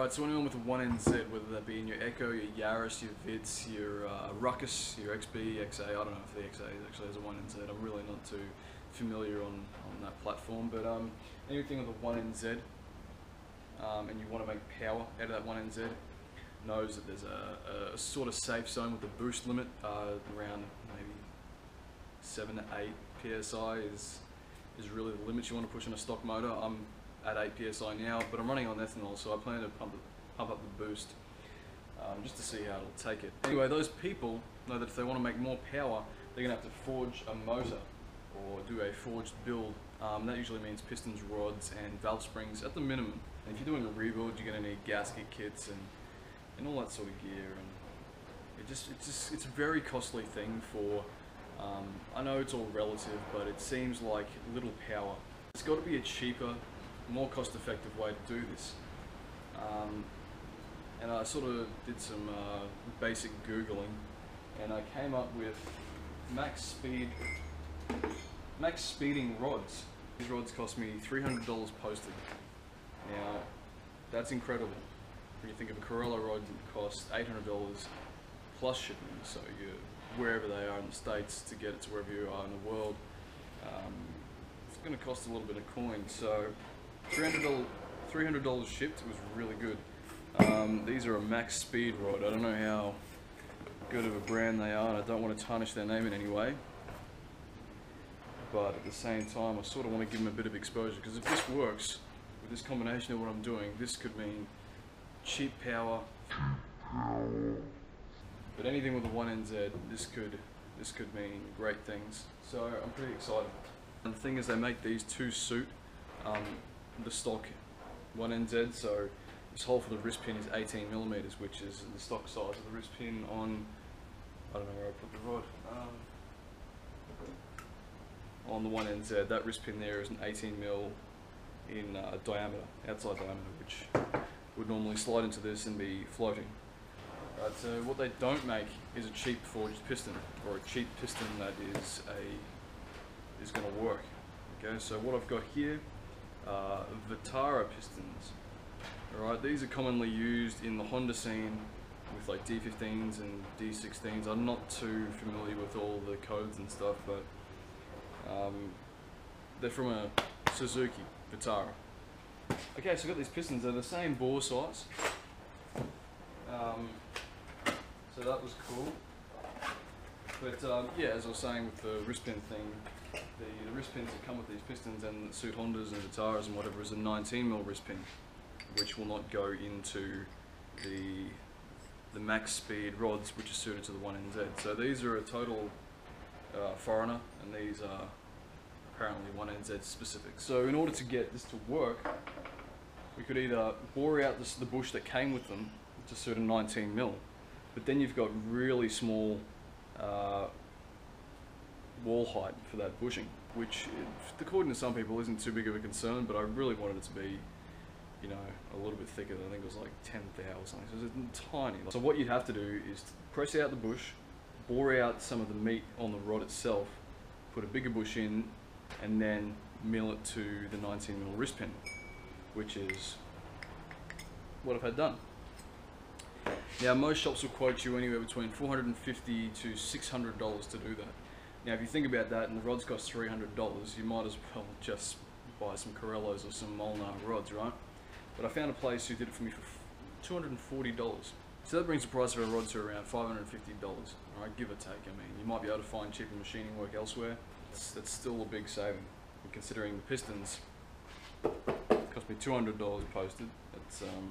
Alright, so anyone with a 1NZ, whether that be in your Echo, your Yaris, your Vitz, your uh, Rukus, your XB, XA, I don't know if the XA actually has a 1NZ, I'm really not too familiar on, on that platform, but um, anything with a 1NZ um, and you want to make power out of that 1NZ knows that there's a, a sort of safe zone with the boost limit uh, around maybe 7 to 8 psi is, is really the limit you want to push in a stock motor. I'm at 8 psi now, but I'm running on ethanol, so I plan to pump, pump up the boost um, just to see how it'll take it. Anyway, those people know that if they want to make more power, they're going to have to forge a motor or do a forged build. Um, that usually means pistons, rods, and valve springs at the minimum. And if you're doing a rebuild, you're going to need gasket kits and, and all that sort of gear. And it just, it's just, it's a very costly thing for. Um, I know it's all relative, but it seems like little power. It's got to be a cheaper, more cost-effective way to do this. Um, and I sort of did some uh, basic googling, and I came up with max speed Maxpeedingrods. These rods cost me $300 posted. Now, that's incredible. When you think of a Carrillo rod that costs $800 plus shipping, so you wherever they are in the States to get it to wherever you are in the world, um, it's going to cost a little bit of coin. So $300, $300 shipped it was really good. Um, these are a max speed rod. I don't know how good of a brand they are and I don't want to tarnish their name in any way but at the same time I sort of want to give them a bit of exposure because if this works with this combination of what I'm doing this could mean cheap power but anything with a 1NZ this could this could mean great things so I'm pretty excited and the thing is they make these two suit um, the stock 1NZ so this hole for the wrist pin is 18 millimeters which is the stock size of the wrist pin on I don't know where I put the rod um, on the 1NZ, that wrist pin there is an 18 mil in uh, diameter, outside diameter, which would normally slide into this and be floating. Right, so what they don't make is a cheap forged piston, or a cheap piston that is a is going to work. Okay, so what I've got here are Vitara pistons. Alright, these are commonly used in the Honda scene with like D15s and D16s. I'm not too familiar with all the codes and stuff, but um, they're from a Suzuki Vitara. Okay, so I've got these pistons. They're the same bore size. Um, so that was cool. But um, yeah, as I was saying with the wrist pin thing, the, the wrist pins that come with these pistons and that suit Hondas and Vitaras and whatever is a 19mm wrist pin, which will not go into the the max speed rods, which are suited to the 1NZ. So these are a total uh, foreigner, and these are apparently 1NZ specific. So in order to get this to work, we could either bore out this, the bush that came with them to suit a 19 mil, but then you've got really small uh, wall height for that bushing, which according to some people isn't too big of a concern, but I really wanted it to be you know, a little bit thicker. I think it was like 10 thou or something. So it's tiny. So what you'd have to do is press out the bush, bore out some of the meat on the rod itself, put a bigger bush in, and then mill it to the 19 mil wrist pin, which is what I've had done. Now most shops will quote you anywhere between 450 to $600 to do that. Now if you think about that and the rods cost $300, you might as well just buy some Carrillos or some Molnar rods, right? But I found a place who did it for me for $240. So that brings the price of a rod to around $550, alright, give or take. I mean, you might be able to find cheaper machining work elsewhere. That's, that's still a big saving. And considering the pistons cost me $200 posted, um,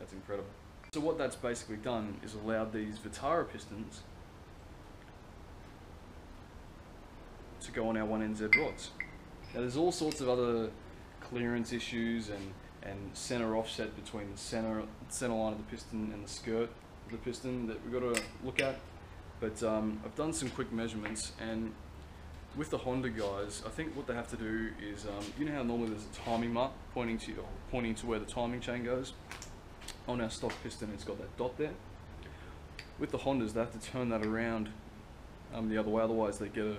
that's incredible. So what that's basically done is allowed these Vitara pistons to go on our 1NZ rods. Now there's all sorts of other clearance issues and and center offset between the center center line of the piston and the skirt of the piston that we've got to look at. But um, I've done some quick measurements and with the Honda guys, I think what they have to do is, um, you know how normally there's a timing mark pointing to pointing to where the timing chain goes? On our stock piston, it's got that dot there. With the Hondas, they have to turn that around um, the other way, otherwise they get a,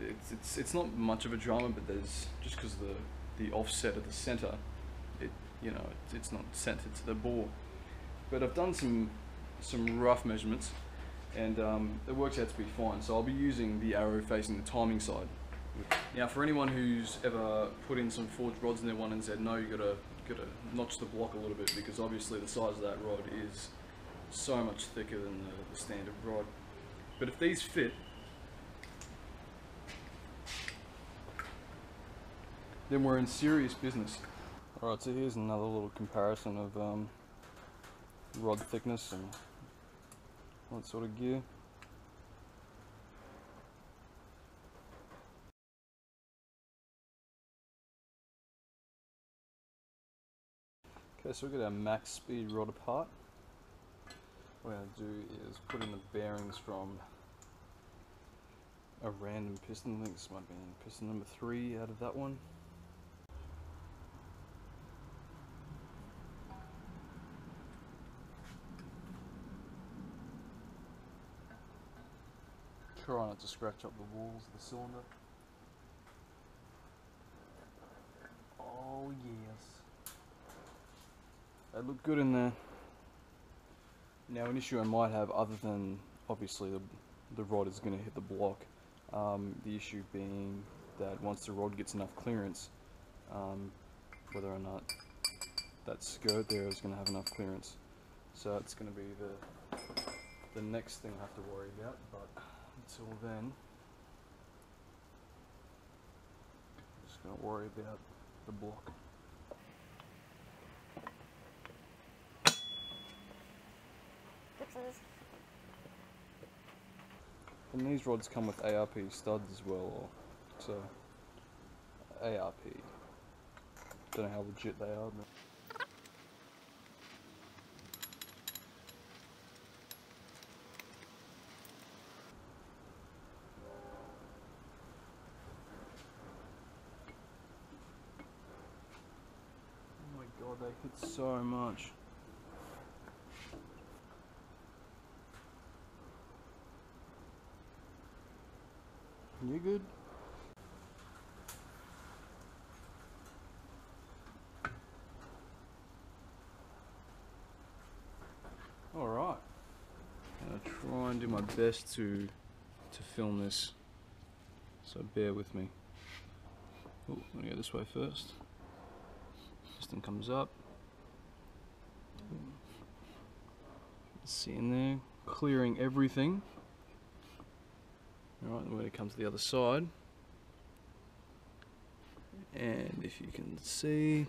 it's, it's, it's not much of a drama, but there's, just because the, the offset at the center, it you know it's, it's not centered to the bore. But I've done some some rough measurements, and um, it works out to be fine. So I'll be using the arrow facing the timing side. Now, for anyone who's ever put in some forged rods in their one and said no, you gotta gotta notch the block a little bit because obviously the size of that rod is so much thicker than the, the standard rod. But if these fit, then we're in serious business. Alright, so here's another little comparison of um, rod thickness and what sort of gear. Okay, so we've got our max speed rod apart. What we're going to do is put in the bearings from a random piston. I think this might be piston number three out of that one. Try not to scratch up the walls of the cylinder. Oh yes. They look good in there. Now an issue I might have other than obviously the, the rod is going to hit the block, um, the issue being that once the rod gets enough clearance, um, whether or not that skirt there is going to have enough clearance. So it's going to be the, the next thing I have to worry about, but until then, I'm just going to worry about the block. And these rods come with ARP studs as well, so ARP. Don't know how legit they are. But oh my god, they hit so much. You good? All right. I'm gonna try and do my best to to film this. So bear with me. Oh, I'm gonna go this way first. Piston comes up. See in there, clearing everything. Alright, when it comes to come to the other side. And if you can see,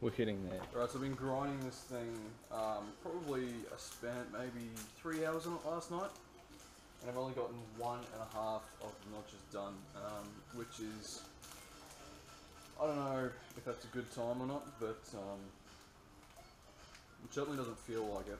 we're hitting there. Alright, so I've been grinding this thing, um, probably I spent maybe three hours on it last night. And I've only gotten one and a half of the notches done, um, which is, I don't know if that's a good time or not, but um, it certainly doesn't feel like it.